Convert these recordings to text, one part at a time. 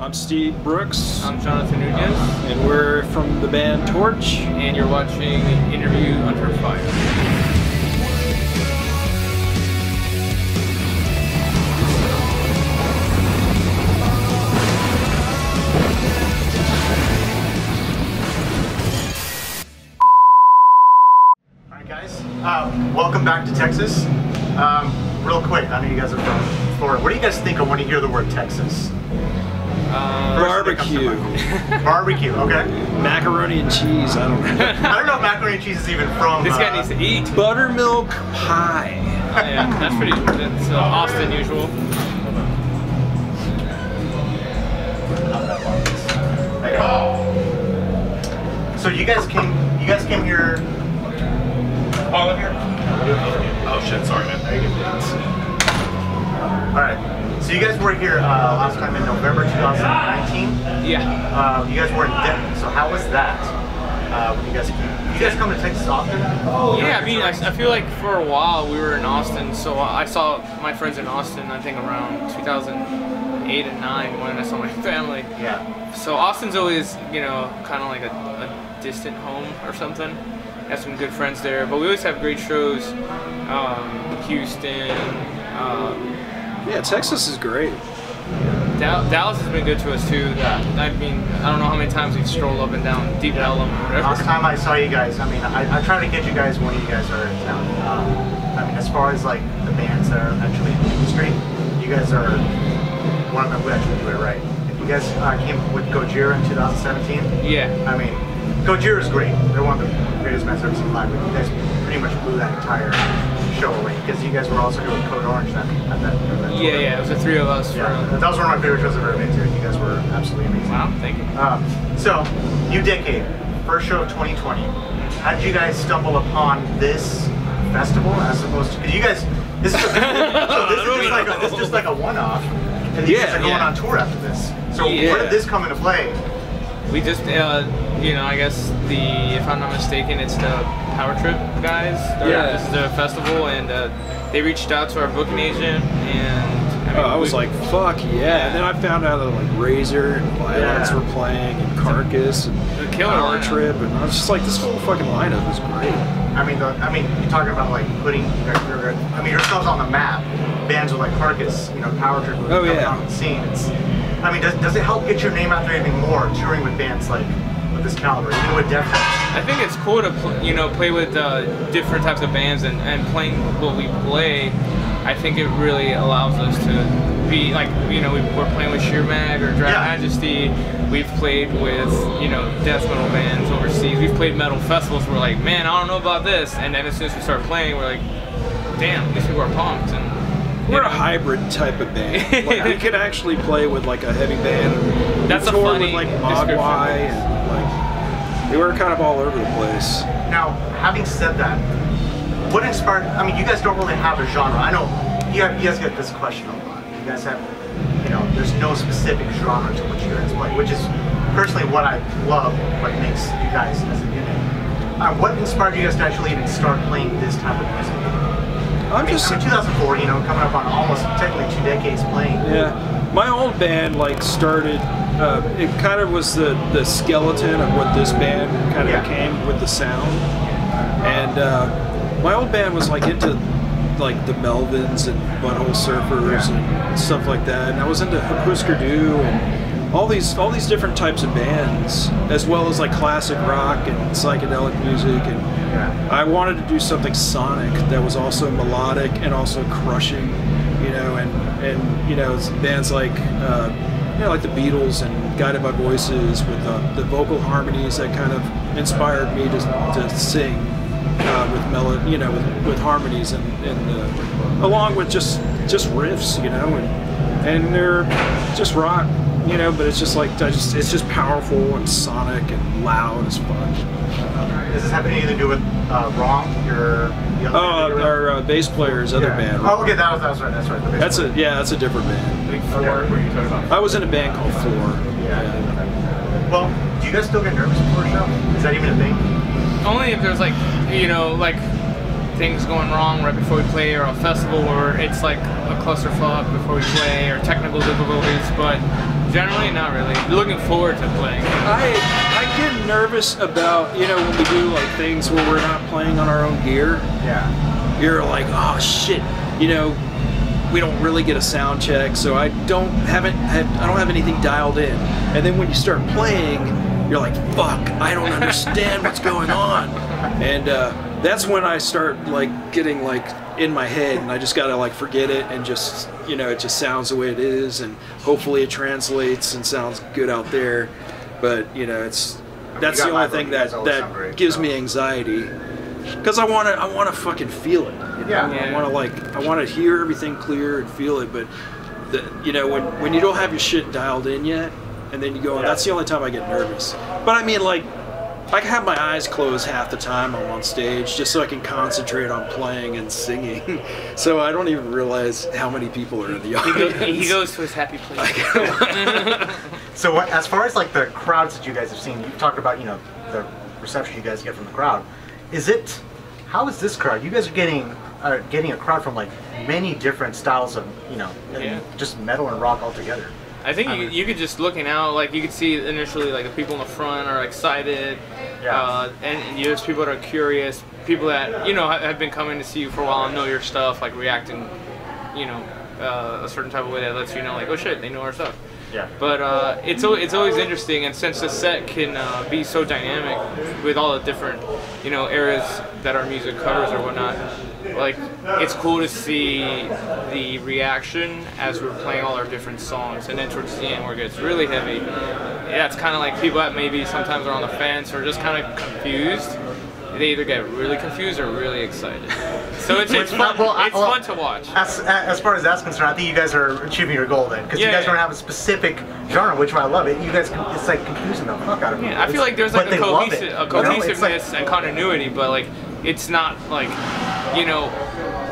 I'm Steve Brooks, I'm Jonathan Nuñez, and we're from the band Torche. and you're watching interview Under Fire. All right, guys. Um, welcome back to Texas. Um, real quick, I know you guys are from Florida. What do you guys think of when you hear the word Texas? Uh, First thing that comes to Barbecue. Barbecue. Okay. macaroni and cheese. I don't know. I don't know if macaroni and cheese is even from. this guy uh, needs to eat. Buttermilk pie. yeah, that's pretty. That's uh, Austin usual. So you guys came. You guys came here. All of here. Oh shit! Sorry, man. All right. So you guys were here uh, last time in November 2019. Yeah. Uh, you guys were in Denton. So how was that? Uh, when you guys? You guys come to Texas often? Yeah, I mean, I, I feel like for a while we were in Austin, so I saw my friends in Austin. I think around 2008 and nine when I saw my family. Yeah. So Austin's always, you know, kind of like a, a distant home or something. Have some good friends there, but we always have great shows. Um, Houston, um, Yeah, Texas is great. Dallas has been good to us too. I mean, I don't know how many times we've strolled up and down Deep Ellum or whatever. Last time I saw you guys, I mean, I, I try to get you guys when you guys are in town. Um, I mean, as far as like the bands that are actually in the industry, you guys are one of them who actually do it right. If you guys uh, came with Gojira in 2017, Yeah. I mean, Gojira is great. They're one of the greatest bands I've ever seen live. But you guys pretty much blew that entire show away because you guys were also doing Code Orange that, at that, at that Yeah, yeah. It was the three of us. Yeah, For, that was one of my favorite shows I've ever been to. You guys were absolutely amazing. wow, thank you. Um, so, new decade, first show of 2020. How did you guys stumble upon this festival as opposed to? Because you guys, this is, a, so this is just like a, this is just like a one-off, and you guys Yeah, are going yeah. on tour after this. So, Yeah. where did this come into play? We just, uh, you know, I guess the, if I'm not mistaken, it's the Power Trip guys. Yeah. This is their festival, and uh, they reached out to our booking agent, and I, Oh, I was we- like, fuck yeah. And then I found out that like Razor and Violence Yeah. were playing, and Carcass and killer Power lineup. Trip, and I was just like, this whole fucking lineup is great. I mean, the, I mean, you're talking about like putting, your, your, I mean, yourselves on the map. Bands with like Carcass, you know, Power Trip, Oh, coming yeah. on the scene. It's, I mean, does, does it help get your name out there even more touring with bands like with this caliber, even with Def? I think it's cool to pl- you know play with uh, different types of bands and, and playing what we play. I think it really allows us to be like you know we, we're playing with Sheer Mag or Dry Yeah. Majesty. We've played with you know death metal bands overseas. We've played metal festivals. We're like, man, I don't know about this. And then as soon as we start playing, we're like, damn, these people are pumped. And We're a hybrid type of band. Like, we could actually play with like a heavy band. That's a funny with like. Mogwai and like we were kind of all over the place. Now, having said that, what inspired? I mean, you guys don't really have a genre. I know you, have, you guys get this question a lot. You guys have, you know, there's no specific genre to which you guys play, which is personally what I love. What makes you guys as a unit. Uh, what inspired you guys to actually even start playing this type of music? I'm I mean, just I mean 2004, you know, coming up on almost technically two decades playing. Yeah, my old band like started. Uh, it kind of was the the skeleton of what this band kind of Yeah. became with the sound. And uh, my old band was like into like the Melvins and Butthole Surfers Yeah. and stuff like that. And I was into Husker Du and all these all these different types of bands, as well as like classic rock and psychedelic music and Yeah. I wanted to do something sonic that was also melodic and also crushing, you know, and and you know, bands like uh, you know, like the Beatles and Guided by Voices with uh, the vocal harmonies that kind of inspired me to, to sing uh, with melody, you know, with, with harmonies and, and uh, along with just just riffs, you know, and and they're just rock, you know, but it's just like just it's just powerful and sonic and loud as fuck. Does this have anything to do with uh, Wrong? Your Oh, band that you were in? our uh, bass player's other Yeah. band. Oh, okay, that was, that was right. That's right. the bass That's player. a yeah, that's a different band. Big Okay, four. what are you talking about? I was in a band called Floor. Yeah. Well, do you guys still get nervous before a show? Is that even a thing? Only if there's like, you know, like things going wrong right before we play, or a festival where it's like a clusterfuck before we play, or technical difficulties. But generally, not really. Looking forward to playing. I I get nervous about you know when we do like things where we're not playing on our own gear. Yeah. You're like, oh shit, you know, we don't really get a sound check, so I don't haven't have, I don't have anything dialed in. And then when you start playing, you're like, fuck, I don't understand what's going on. And uh, that's when I start like getting like in my head, and I just gotta like forget it and just you know it just sounds the way it is, and hopefully it translates and sounds good out there. But you know it's that's the only thing vote. You guys that that sound great, gives so. me anxiety because I want to I want to fucking feel it. You know? Yeah. I want to like I want to hear everything clear and feel it, but the, you know when when you don't have your shit dialed in yet, and then you go, Yeah. that's the only time I get nervous. But I mean like. I can have my eyes closed half the time I'm on stage just so I can concentrate on playing and singing. So I don't even realize how many people are in the He audience. goes, he goes to his happy place. So what, as far as like the crowds that you guys have seen, you talked about you know the reception you guys get from the crowd. Is it? How is this crowd? You guys are getting are getting a crowd from like many different styles of you know Yeah. just metal and rock altogether. I think you, you could just looking out, like you could see initially like the people in the front are excited, Yeah. uh, and, and you there's people that are curious, people that you know have been coming to see you for a while and know your stuff, like reacting, you know, uh, a certain type of way that lets you know like oh shit they know our stuff. Yeah. But uh, it's it's always interesting, and since the set can uh, be so dynamic with all the different you know areas that our music covers or whatnot, like it's cool to see the reaction as we're playing all our different songs, and then towards the end where it gets really heavy. Yeah, it's kind of like people that maybe sometimes are on the fence or just kind of confused. They either get really confused or really excited. So it's, it's fun. Well, it's well, fun to watch. As, as far as that's concerned, I think you guys are achieving your goal then, because Yeah, you guys yeah. don't have a specific genre, which I love it. You guys, it's like confusing the fuck out of me. Yeah, I feel like there's like a, they love it, cohesive, you know? Cohesiveness like- and continuity, but like it's not like you know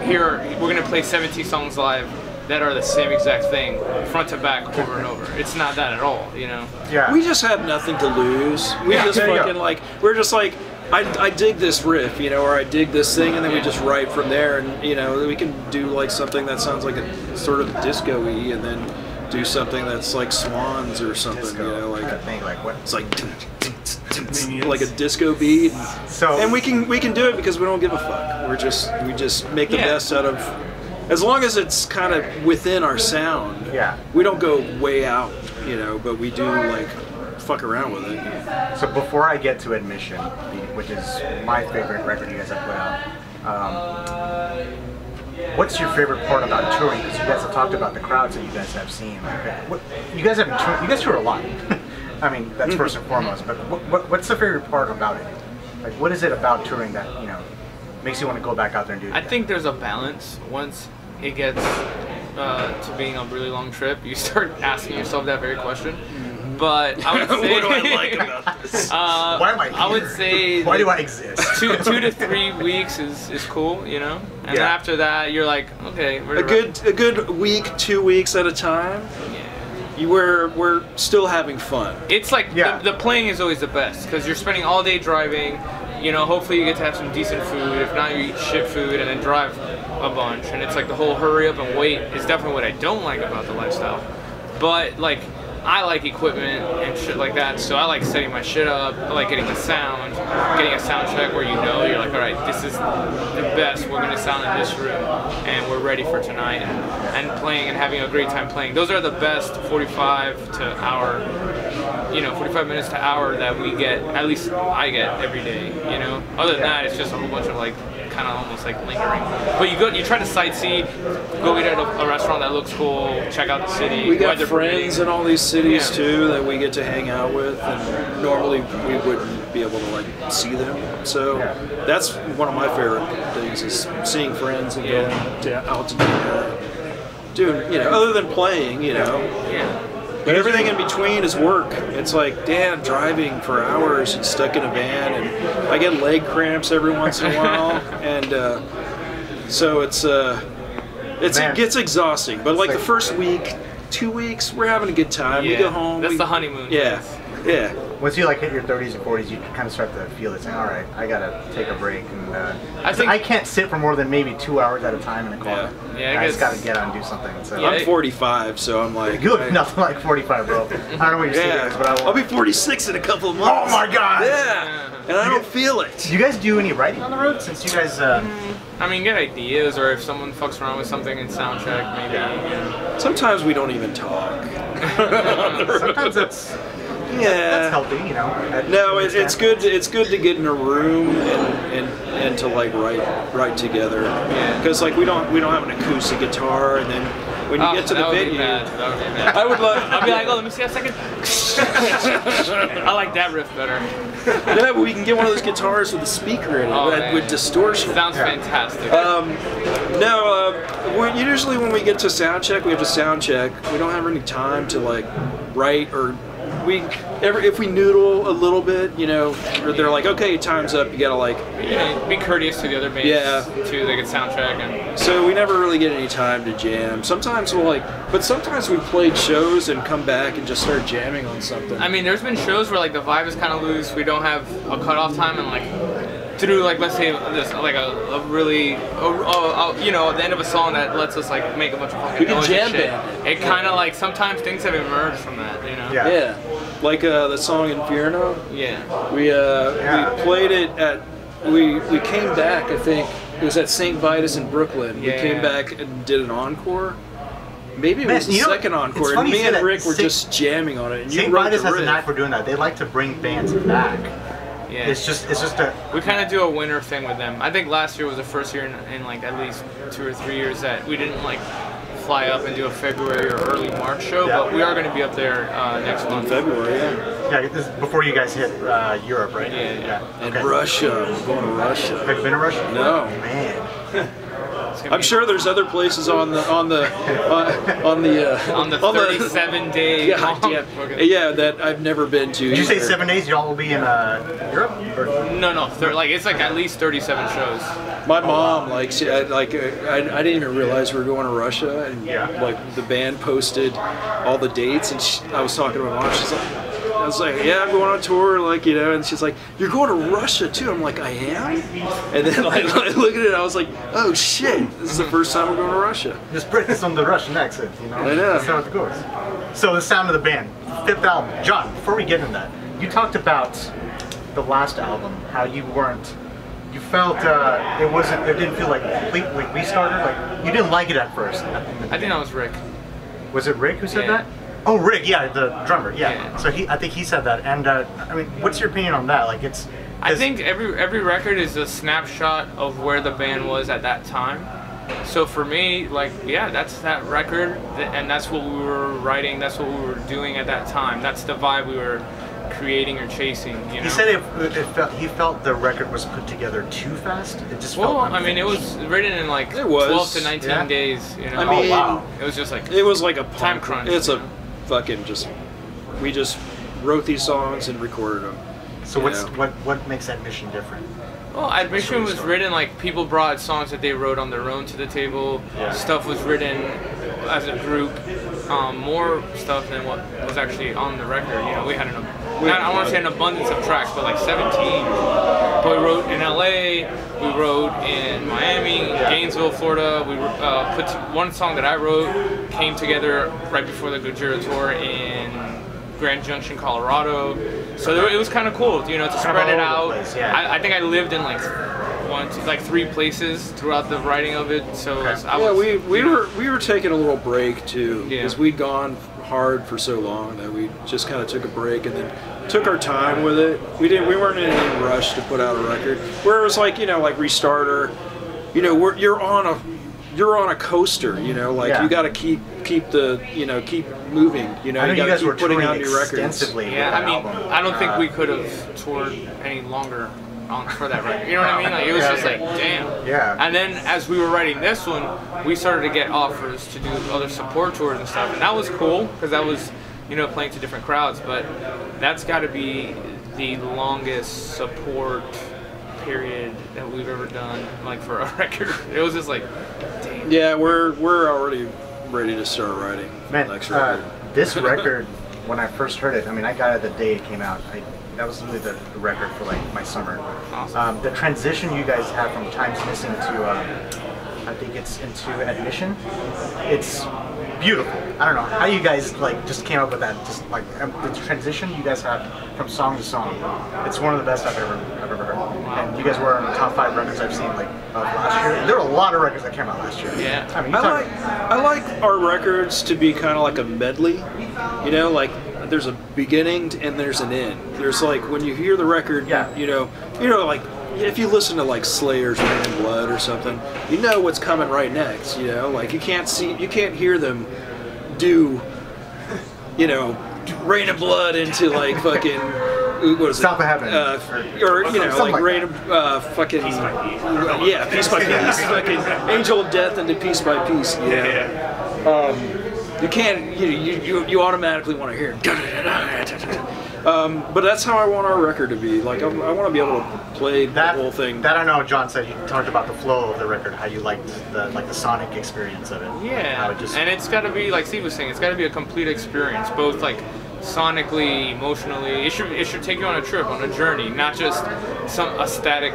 here we're gonna play 17 songs live that are the same exact thing front to back over and over. It's not that at all, you know. yeah. we just have nothing to lose. We Yeah, just there you fucking like we're just like I, I dig this riff, you know, or I dig this thing, and then we just write from there, and you know we can do like something that sounds like a sort of disco-y, and then do something that's like Swans or something, disco, you know, kind like of thing, like what? it's like like a disco beat, So and we can we can do it because we don't give a fuck. We're just we just make the Yeah. best out of. As long as it's kind of within our sound, Yeah. we don't go way out, you know, but we do like fuck around with it. So before I get to Admission, which is my favorite record you guys have put out, um, what's your favorite part about touring? Because you guys have talked about the crowds that you guys have seen. Like, what, you guys have tour, you guys tour a lot. I mean, that's first and foremost. But what, what, what's the favorite part about it? Like, what is it about touring that you know makes you want to go back out there and do it? I again? think there's a balance once it gets uh, to being a really long trip. You start asking yourself that very question. But I would say, what do I like about this? Uh, Why am I here? I would say Why do I exist? two two to three weeks is, is cool, you know. And then Yeah. after that, you're like, okay, we're a good a good week, two weeks at a time. Yeah. You were we're still having fun. It's like Yeah. the, the playing is always the best because you're spending all day driving. You know, hopefully you get to have some decent food. If not, you eat shit food and then drive a bunch. And it's like the whole hurry up and wait is definitely what I don't like about the lifestyle. But like, I like equipment and shit like that, so I like setting my shit up. I like getting the sound, getting a sound check where you know you're like, all right, this is the best. We're gonna sound in this room, and we're ready for tonight. And, and playing and having a great time playing. Those are the best 45 to hour you know, 45 minutes to hour that we get, at least I get every day, you know? Other than that, it's just a whole bunch of like, kind of almost like lingering. But you go, you try to sightsee, go eat at a, a restaurant that looks cool, check out the city. We got friends in all these cities Yeah. too that we get to hang out with, and normally we wouldn't be able to like see them. So Yeah. that's one of my favorite things is seeing friends and Yeah. going to, out to dinner. Dude, you know, other than playing, you know, Yeah. But everything in between is work. It's like, damn, driving for hours and stuck in a van, and I get leg cramps every once in a while, and uh, so it's uh, it's Man. it gets exhausting. But like the first week, two weeks, we're having a good time. We go home. That's we- the honeymoon Yeah. Yeah. Once you like hit your 30s and 40s, you kind of start to feel it's like, all right, I gotta take a break, and uh, I think- I can't sit for more than maybe two hours at a time in a car. Yeah. Yeah, I I just gotta get out and do something. So Yeah, I'm 45, so I'm like. you look I- nothing like 45, bro. I don't know what your Yeah, yeah. is, but I I'll be 46 in a couple of months. Oh my god! Yeah, and I don't feel it. Do you guys do any writing on the road? Since you guys, uh, I mean, get ideas, or if someone fucks around with something in sound check, maybe. You know. Sometimes we don't even talk. sometimes that's that's healthy, you know. at- No, it, it's extent. good. It's good to get in a room and and, and to like write write together. Yeah. Because like we don't we don't have an acoustic guitar, and then when you Oh, get to the that would venue, would. I would love. I'll be like, oh, let me see a second. I like that riff better. yeah, but we can get one of those guitars with a speaker in it Oh, with, man. with distortion. Sounds Yeah. fantastic. Um, no, uh, we're, usually when we get to sound check, we have to sound check. We don't have any time to like write or we ever if we noodle a little bit, you know, or they're like, okay, time's up. You gotta like. you know, be courteous to the other bands Yeah. too. They get sound check and So we never really get any time to jam. Sometimes we'll like, but sometimes we played shows and come back and just start jamming on something. I mean, there's been shows where like the vibe is kind of loose. We don't have a cutoff time, and like through like let's say this like a, a really a, a, a- you know at the end of a song that lets us like make a bunch of fucking We can noise and jam shit. band It kind of like sometimes things have emerged from that, you know. Yeah. yeah, like uh, the song Inferno. Yeah. We uh, Yeah. we played it at we we came back. I think it was at St. Vitus in Brooklyn. We came back and did an encore. Maybe it Man, was the you know, second encore, and me and. Rick were Saint- just jamming on it. And you St. wrote Vitus the has a knack for doing that. They like to bring bands back. Yeah. It's just, it's just a. we kind of do a winter thing with them. I think last year was the first year in, in like at least two or three years that we didn't like fly up and do a February or early March show, Yeah. but we are going to be up there uh, next in month. February. Yeah. Yeah, this is before you guys hit uh, Europe, right? Yeah, And Okay. Russia. We're going to Russia. Have you been to Russia? No. Man. It's gonna I'm sure there's other places on the on the uh, on the uh, on the 37 day. yeah, yeah, yeah, that I've never been to. Did you say seven days? Y'all will be in uh, Europe? Or, No, no, thir- like it's like at least 37 shows. My mom, like, she, I, like, uh, I, I didn't even realize we were going to Russia, and Yeah. like the band posted all the dates, and she, I was talking to my mom. She's like, I was like, yeah, I'm going on tour, like, you know, and she's like, you're going to Russia too. I'm like, I am, and then like, I look at it, I was like, oh shit, this is the first time we're going to Russia. just bring on the Russian accent, you know? I know. That's how it goes. So the sound of the band, fifth album. John, before we get into that, you talked about the last album, how you weren't, you felt uh, it wasn't, it didn't feel like a complete like restarter. Like you didn't like it at first. I think that was Rick. Was it Rick who said Yeah. that? Oh, Rick, yeah, the drummer, yeah. Yeah. So he, I think he said that. And uh, I mean, what's your opinion on that? Like, it's. I think every every record is a snapshot of where the band was at that time. So for me, like, yeah, that's that record, and that's what we were writing. That's what we were doing at that time. That's the vibe we were creating or chasing. You know. He said it, it felt, he felt the record was put together too fast. It just Well, felt. I mean, it was written in like It was, 12 to 19 yeah. days. You know. I mean, Oh, wow. it was just like It was like a Time punk- crunch, It's a know? Fucking just. We just wrote these songs and recorded them. So what's Yeah. what what makes that mission different? Well, Admission really was written like people brought songs that they wrote on their own to the table. Yeah. Stuff was written as a group. Um, more stuff than what was actually on the record. You know, we had an not, I want to say an abundance of tracks, but like 17. But we wrote in LA, we wrote in Miami, Gainesville, Florida. We uh, put one song that I wrote came together right before the Gojira tour in Grand Junction, Colorado. So there, it was kind of cool, you know, to spread it out. place, yeah. I, I think I lived in like one, two, like three places throughout the writing of it. So Okay. I yeah, was, we we were we were taking a little break too Yeah. because we'd gone hard for so long that we just kind of took a break and then took our time with it. We didn't we weren't in any rush to put out a record. Where it was like you know like restarter, you know we're, you're on a you're on a coaster. You know like Yeah. you got to keep keep the you know keep moving. You know I know you you got guys to were putting touring out new records. extensively. yeah, I mean, album. I don't think Uh, we could have toured any longer on for that record. You know what I mean? Like it was Yeah, just okay. like damn. Yeah. And then as we were writing this one, we started to get offers to do other support tours and stuff, and that was cool because that was, you know, playing to different crowds. But that's got to be the longest support period that we've ever done, like for a record. It was just like, damn. Yeah, we're we're already ready to start writing the Man, next uh, record. this record, when I first heard it, I mean, I got it the day it came out. I, that was really the, the record for like my summer. Awesome. Um, the transition you guys have from Times Missing to, um, I think it's into Admission. It's beautiful. I don't know how you guys like just came up with that. Just like um, the transition you guys have from song to song. It's one of the best I've ever I've ever heard. And you guys were in the top five records I've seen like of last year. There were a lot of records that came out last year. Yeah. I mean, I like I like our records to be kind of like a medley, you know, like there's a beginning and there's an end. There's like when you hear the record, Yeah. you know, you know, like if you listen to like Slayer's Raining Blood or something, you know what's coming right next. You know, like you can't see, you can't hear them do, you know, Raining Blood into like fucking. What is it? South of Heaven. Uh, or you know, Something like like Rain uh, fucking. Yeah, piece by piece. fucking Angel of Death into Piece by Piece. Yeah. Um, you can't. You, you you you automatically want to hear. Um, but that's how I want our record to be. Like I, I want to be able to play that the whole thing. That I know. John said you talked about the flow of the record, how you liked the like the sonic experience of it. How Yeah, it just and it's got to be like Steve was saying. It's got to be a complete experience, both like sonically, emotionally. It should it should take you on a trip, on a journey, not just some a static,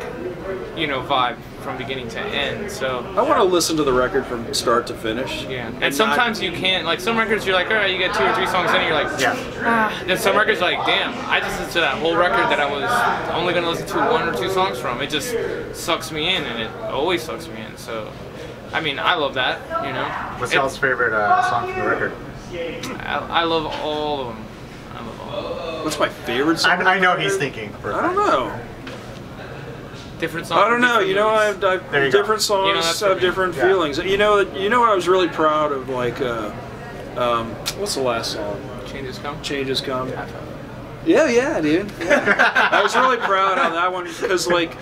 you know, vibe from beginning to end. So I want to listen to the record from start to finish. yeah, and, not- sometimes you can't. Like some records, you're like, all right, you get two or three songs in, and you're like, yeah. ah. Then some records, like, damn, I just listened to that whole record that I was only gonna listen to one or two songs from. It just sucks me in, and it always sucks me in. So. I mean, I love that, you know. What's It- y'all's favorite uh, song from the record? I, I love all of them. I love all of them. What's my favorite song? I know he's thinking. For I don't know. Different songs. I don't know. You know. I've, I've There you go. different songs You know, have different yeah. feelings. You know, you know, I was really proud of like, uh, um, what's the last song? changes come. Changes come. Yeah, yeah, dude. Yeah. I was really proud of that one because, like,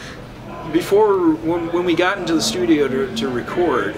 before when, when we got into the studio to, to record,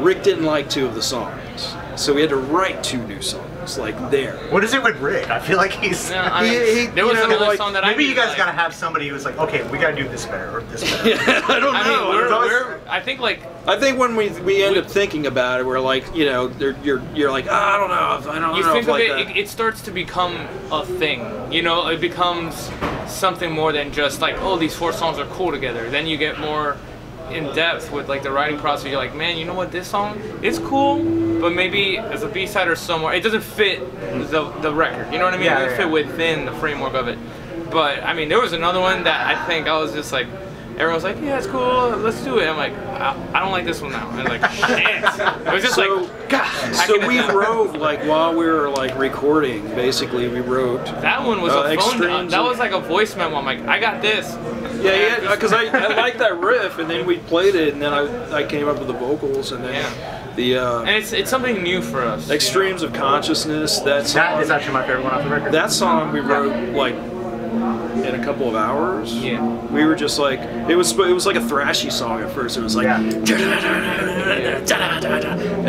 Rick didn't like two of the songs, so we had to write two new songs, like there. What is it with Rick? I feel like he's. No, I mean, he- there was know, another like, song that I Maybe you guys like. gotta have somebody who's like, okay, we gotta do this better or this better. I don't I know. mean, we're, always- we're, I think like I think when we we end up thinking about it, we're like, you know, you're you're like, ah, I don't know, if, I don't you know think of like it, it, it starts to become a thing. You know, it becomes something more than just like, oh, these four songs are cool together. Then you get more in depth with like the writing process. You're like, man, you know what, this song is cool, but maybe as a B side or somewhere, it doesn't fit the the record. You know what I mean? Yeah, it doesn't yeah, fit yeah. within the framework of it. But I mean, there was another one that I think I was just like. Everyone was like, "Yeah, it's cool. Let's do it." I'm like, "I, I don't like this one now." And like, shit. It was just So- like, God. so we wrote like while we were like recording, basically we wrote. That one was Uh, a phone. extremes That was like a voice memo. I'm like, I got this. Yeah, yeah, because I, I like that riff, and then we played it, and then I, I came up with the vocals, and then Yeah. the And uh, it's it's something new for us. extremes of consciousness. That song, That is actually my favorite one off the record. that song we wrote like in a couple of hours. Yeah. We were just like it was it was like a thrashy song at first. It was like and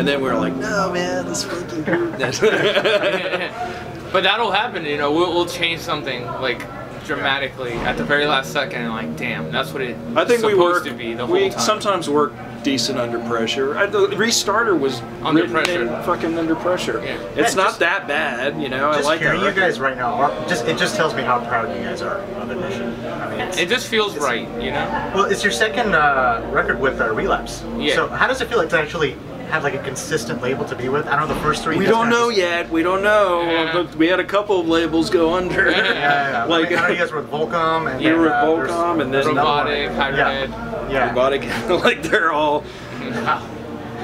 then we were like, no man, this fucking but that'll happen. You know, we'll, we'll change something like dramatically at the very last second, and like, damn, that's what it. I think we work. to be the whole we time. sometimes work decent under pressure. I, the restarter was Under pressure. fucking under pressure. Yeah. It's Yeah, not just- that bad, you know. I like hearing you guys right now, are, just it just tells me how proud you guys are of Admission. I mean, It just feels right, you know. well, it's your second uh, record with uh, Relapse. Yeah. So how does it feel like to actually have like a consistent label to be with? I don't know the first three. We don't know just- yet. We don't know. Yeah. But we had a couple of labels go under. Yeah, Yeah, yeah. like I, mean, I know you guys were with Volcom and We were then, with uh, there's- Volcom and then- another one. Robotic, Hybrid. Yeah. yeah. robotic. like they're all.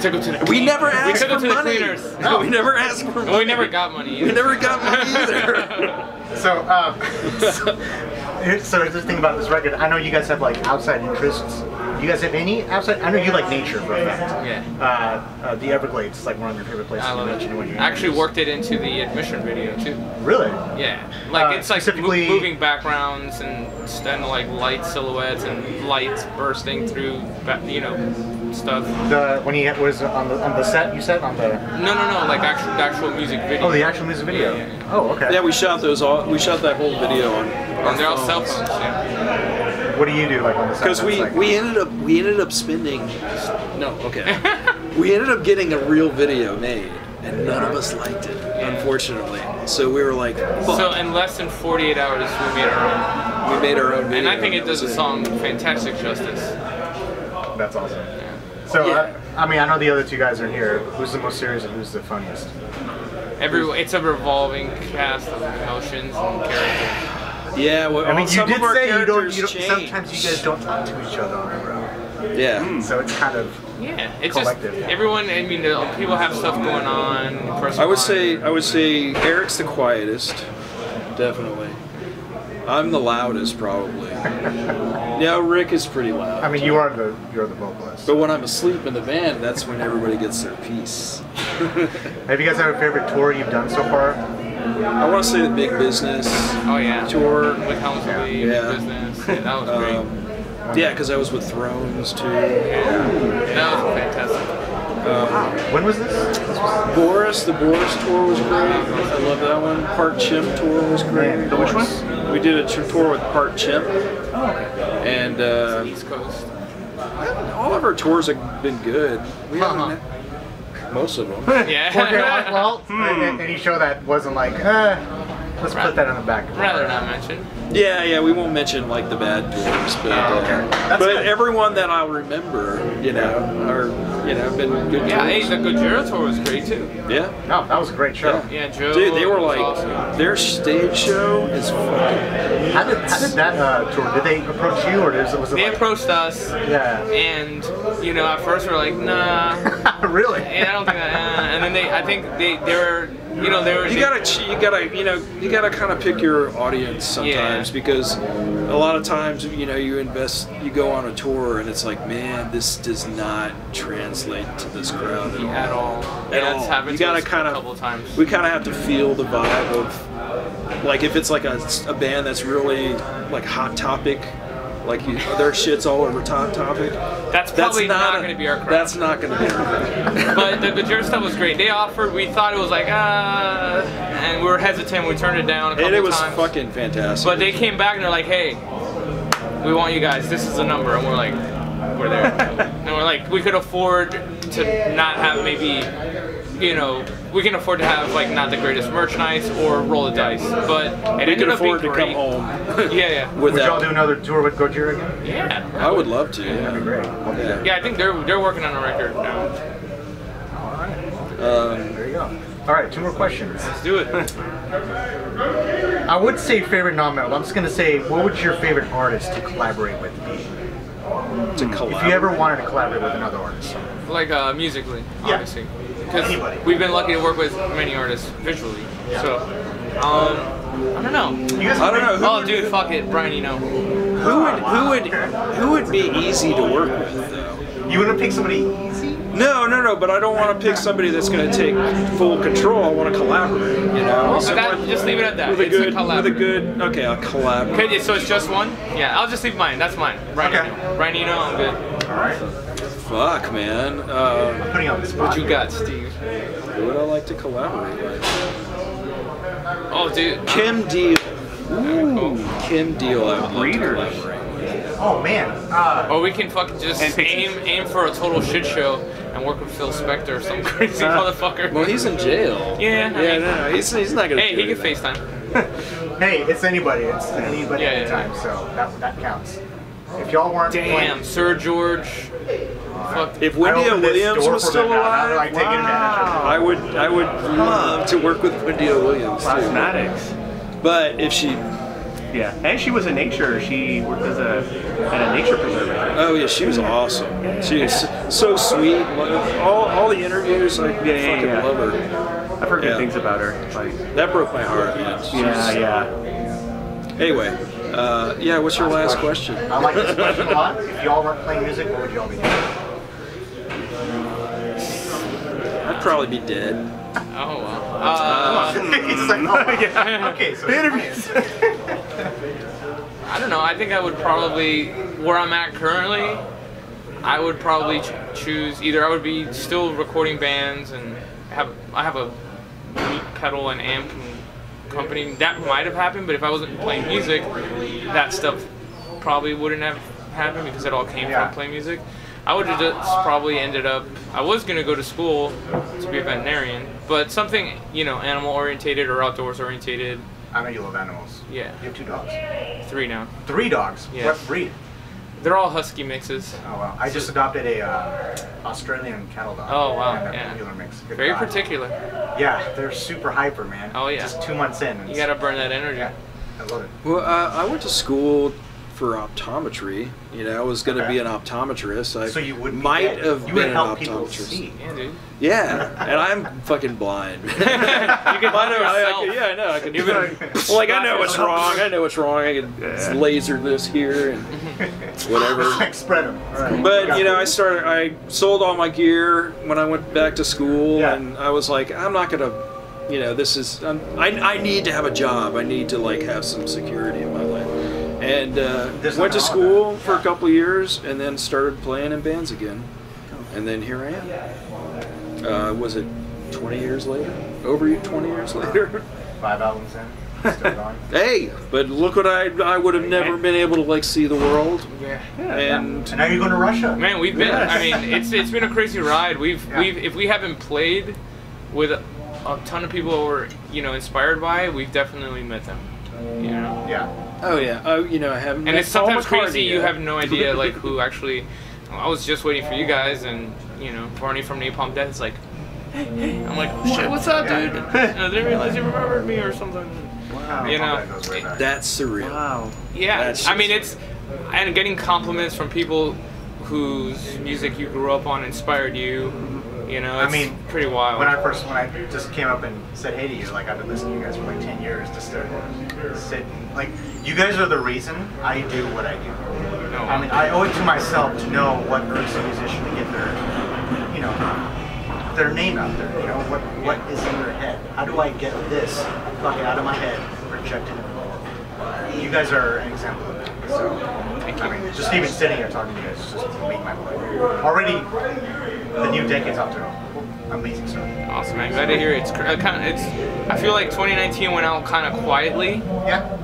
Took it to the. We never We asked took for to the money. cleaners. No, we never asked for money. We never got money. We never got money either. So, um, so, here's- so here's the thing about this record. I know you guys have like outside interests. Do you guys have any outside? I know you like nature for a fact. Yeah. Uh, uh, the Everglades is like one of your favorite places I you love it. when you I actually worked it into the admission video too. Really? Yeah, like Uh, it's like mo- moving backgrounds and and like light silhouettes and lights bursting through, you know, stuff. The when he was on the on the set, you said on the No, no, no, like actual the actual music video. oh the actual music video. Yeah, yeah, yeah. Oh, okay. yeah, we shot those all. We shot that whole video on. And they're all cell phones. Yeah. What do you do like on the set? Because we like- we ended up we ended up spending. No, okay. we ended up getting a real video made, and none of us liked it. unfortunately. So we were like, fuck. So in less than 48 hours, we made our own. we made our own own. video. And I think it does the song fantastic justice. That's awesome. So, Yeah. uh, I mean, I know the other two guys are here. Who's the most serious and who's the funniest? Every it's a revolving cast of emotions and characters. Yeah, well, I mean, you did say you don't, you don't. Sometimes you guys don't talk to each other on the road, Yeah. so it's kind of. Yeah, it's Collective. just everyone. I mean, people have stuff going on. I would life. say I would say Eric's the quietest, definitely. I'm the loudest, probably. yeah, Rick is pretty loud. I mean, you are the you're the vocalist. but when I'm asleep in the band, that's when everybody gets their piece. Have you guys have a favorite tour you've done so far? I want to say the Big Business Oh yeah. tour. with Helms Yeah. Lee, Yeah. business. Yeah, that was great. Um, yeah, because I was with Thrones too. Yeah. That was fantastic. When was this? Boris, the Boris tour was great. I love that one. Part Chimp tour was great. Man, which one? We did a tour with Part Chimp. Oh. And uh, East Coast. all of our tours have been good. We Uh-huh. haven't most of them. Yeah. Okay, well, a- any show that wasn't like, eh, let's put that on the back. Rather not mention. Yeah, yeah, we won't mention like the bad tours, but uh, Oh, okay. That's but good. everyone that I'll remember, you know, are you know been good Yeah, hey, tours. the Gojira tour was great too. yeah. No, that was a great show. Yeah, Joe. Dude, they were like awesome. their stage show is fucking. How did how did that uh, tour? Did they approach you or was it, was it They like? approached us, yeah. and you know, at first we are like, nah, really? yeah, I don't think that. Uh, and then they, I think they, they were, you know, they were. You they- gotta, you gotta, you know, you gotta kind of pick your audience sometimes Yeah. because a lot of times, you know, you invest, you go on a tour and it's like, man, this does not translate to this crowd at all. at all. At yeah, all. happened You gotta kind of- couple times. We kind of have to feel the vibe of, like, if it's like a, a band that's really like hot topic, like you, their shit's all over top topic. That's probably not, a- going to be our crowd. That's not going to be our crowd. but the Gojira stuff was great. They offered, we thought it was like, uh, and we were hesitant. We turned it down a couple and it was times. fucking fantastic. But they came back and they're like, hey, we want you guys. This is the number. And we're like, we're there. and we're like, we could afford to not have maybe, you know, we can afford to have like not the greatest merchandise or roll the dice. But it we ended could up being afford to great. come home. Yeah, yeah. Would y'all do another tour with Gojira again? Yeah. I would love to. Yeah. That'd be great. Yeah. Yeah, I think they're they're working on a record now. All right. Um, There you go. All right, two more questions. Let's do it. I would say favorite non-metal. I'm just gonna say, what would your favorite artist to collaborate with be? To If you ever wanted to collaborate with another artist. Like uh, musically, Yeah. obviously, because Anybody. we've been lucky to work with many artists visually. So, um, I don't know. You guys I don't know. Who, Oh, dude, fuck it, Brian. You know. who would who would who would be easy to work with though? You want to pick somebody easy? No, no, no. But I don't want to pick somebody that's going to take full control. I want to collaborate. You know, Well, that- just leave it at that. With a It's a good, with a good. Okay, I'll collaborate. Okay, so it's just one? Yeah, I'll just leave mine. That's mine. Right. Okay. Eno. Brian Eno, I'm good. All right. Fuck, man. Uh, Putting you on the spot. What you here. got, Steve? who would I like to collaborate with? Oh, dude. Kim Deal. Cool. Kim Deal. I would love to Breeders. collaborate. Oh man. Uh, Or we can fucking just aim aim for a total shit show and work with Phil Spector or some crazy uh, motherfucker. Well, he's in jail. Yeah, I Yeah, mean- no, no, he's, he's not gonna. hey, he can. FaceTime. hey, it's anybody. It's anybody Yeah, yeah. anytime. So that that counts. If y'all weren't Damn, Sir George. Fuck. If Wendy opened Williams door was still them now. Now alive, like, taking advantage of it. I would I would love to work with Wendy Williams too. Plasmatics. But if she, Yeah, and she was a nature. She worked as a at a nature preserve. oh yeah, she was awesome. She was so sweet. All, all the interviews, I yeah, fucking yeah. love her. I've heard good things about her. Like, That broke my heart, man. She yeah, was- yeah. Anyway, uh, yeah. What's your last question? I like this question a lot. If y'all weren't playing music, what would y'all be doing? I'd probably be dead. Oh well. Uh, He's like, oh, yeah. Okay, so interviews. I don't know. I think I would probably where I'm at currently. I would probably ch- choose either I would be still recording bands and have I have a pedal and amp company that might have happened, but if I wasn't playing music, that stuff probably wouldn't have happened because it all came Yeah. from playing music. I would have just probably ended up. I was gonna go to school to be a veterinarian, but something you know, animal orientated or outdoors orientated. I know you love animals. Yeah, You have two dogs. three now. Three dogs. Yeah. What breed? They're all husky mixes. Oh wow! I just adopted a uh, Australian cattle dog. Oh, wow, And a yeah. Heeler mix. Good Very God. particular. Yeah, they're super hyper, man. Oh, yeah. Just two months in. You gotta burn that energy. Yeah, I love it. Well, uh, I went to school for optometry. You know, I was going to Okay. be an optometrist. I So you would might have you been would an help people optometrist. see. Yeah, dude. Yeah, and I'm fucking blind. you can blind I, I, can- yeah, I know. I can You do can it. Like I know what's yourself. wrong. I know what's wrong. I can Yeah. laser this here and whatever. like spread them. All right. But you know, I started. I sold all my gear when I went back to school, Yeah. and I was like, I'm not gonna. You know, this is. I'm, I I need to have a job. I need to like have some security in my life. And uh, There's went to nothing school for a couple of years, and then started playing in bands again. And then here I am. Uh, was it 20 years later? Over 20 years later? Five albums in, still going. hey, but look what I I would have never been able to like see the world. Yeah. And And now you're going to Russia. Man, we've been. Yes. I mean, it's it's been a crazy ride. We've Yeah. we've if we haven't played with a, a ton of people we're you know inspired by, we've definitely met them. You know. Yeah. Oh yeah, oh you know I haven't. And it's sometimes crazy. You have no idea like who actually. I was just waiting for you guys, and you know Barney from Napalm Death is like, hey, hey. I'm like, shit, what's up, dude? And I didn't realize you remembered me or something. Wow. You know, That goes. That's surreal. Wow. Yeah, That's I mean it's and getting compliments from people whose music you grew up on inspired you. You know, I mean, pretty wild. When I first, when I just came up and said hey to you, like I've been listening to you guys for like 10 years, just to sit, like, you guys are the reason I do what I do. No. I mean, I owe it to myself to know what irks a musician to get their, you know, their name out there. You know, what what is in their head? How do I get this fucking out of my head, project it in the? You guys are an example of that. So, I mean, just even sitting here talking to you guys just make my day. Already, the new decade's off to an amazing start. awesome, man. Glad to hear it. It's kind of it's. I feel like 2019 went out kind of quietly, Yeah.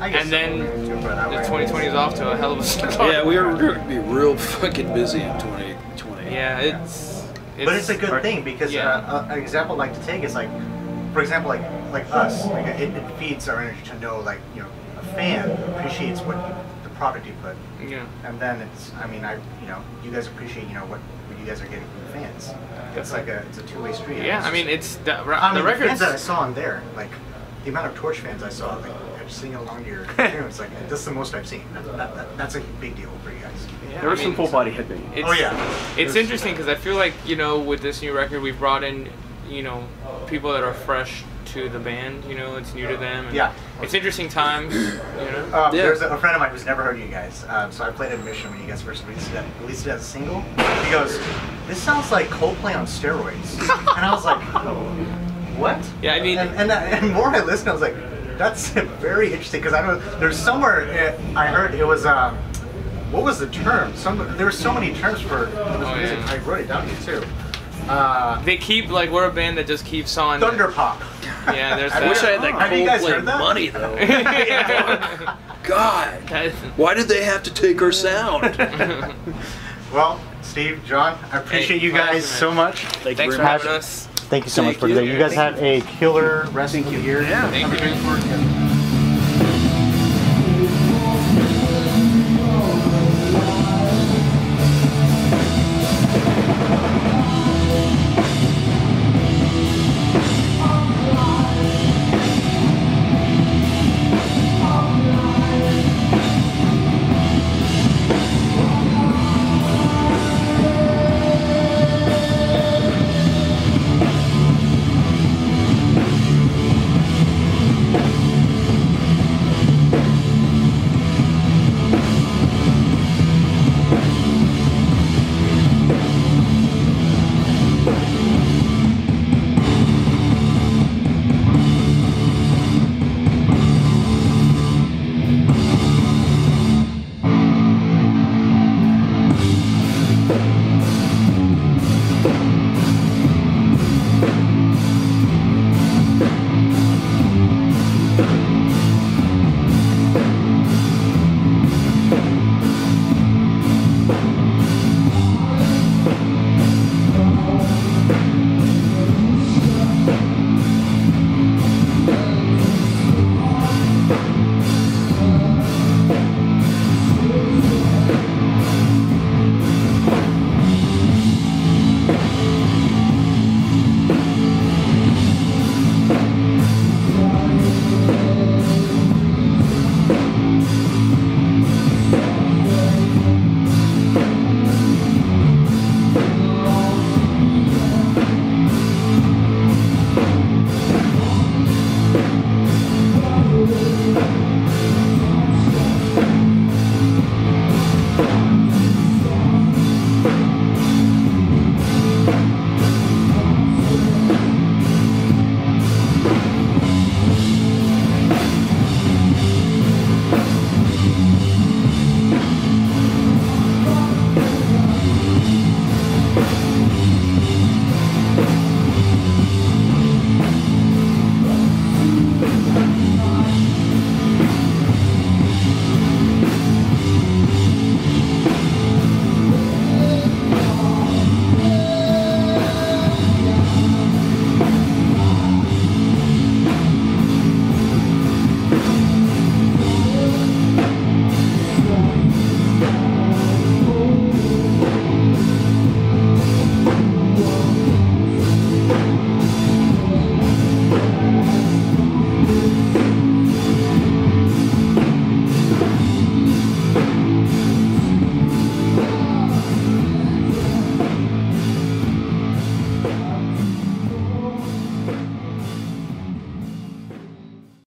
And then so, but the 2020 is off to a hell of a start. Yeah, we are going to be real fucking busy in 2020. Yeah, it's. it's But it's a good thing because Yeah. uh, an example I'd like to take is like, for example, like like us, like it, it feeds our energy to know like you know a fan appreciates what the product you put, Yeah. and then it's I mean I you know you guys appreciate you know what, what you guys are getting from the fans. It's like a it's a two way street. Yeah, I mean it's the, I mean, the the fans that I saw on there, like the amount of Torche fans I saw, like singing along to your tunes, like that's the most I've seen. That, that, that, that's a big deal for you guys. Yeah, There I was some full body hipping. It's, Oh, yeah. It's There's- interesting because I feel like you know with this new record we've brought in you know people that are fresh to the band. You know, it's new to them. And Yeah. It's interesting times. You know. Um, Yeah. There's a, a friend of mine who's never heard you guys. Um, so I played Admission when you guys first released it, released it as a single. He goes, "This sounds like Coldplay on steroids," and I was like, "What?" Yeah, I mean- and and, and more I listened, I was like, "That's very interesting." Because I don't. There's somewhere uh, I heard it was. Um, what was the term? Some there were so many terms for this Oh, music. yeah. I wrote it down here too. Uh, They keep like we're a band that just keeps on. Thunder pop. Yeah, there's I that. wish I had that Have you guys Coldplay heard that? money though. God, That- why did they have to take our sound? Well, Steve, John, I appreciate Hey, you guys pleasure, so much. Thank Thanks you for having us. Thank you so Thank much for today. You guys have a killer rest of the year. Yeah. Thank you.